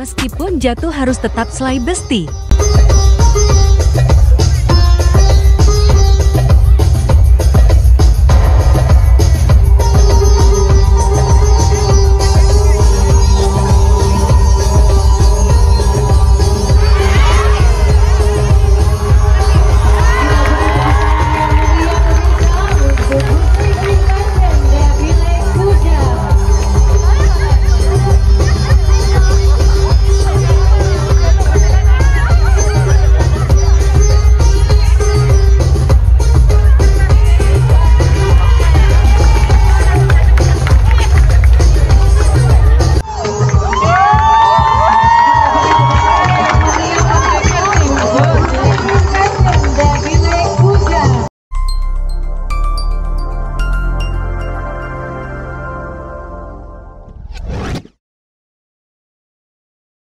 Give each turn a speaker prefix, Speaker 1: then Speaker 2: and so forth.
Speaker 1: Meskipun jatuh harus tetap selai besti.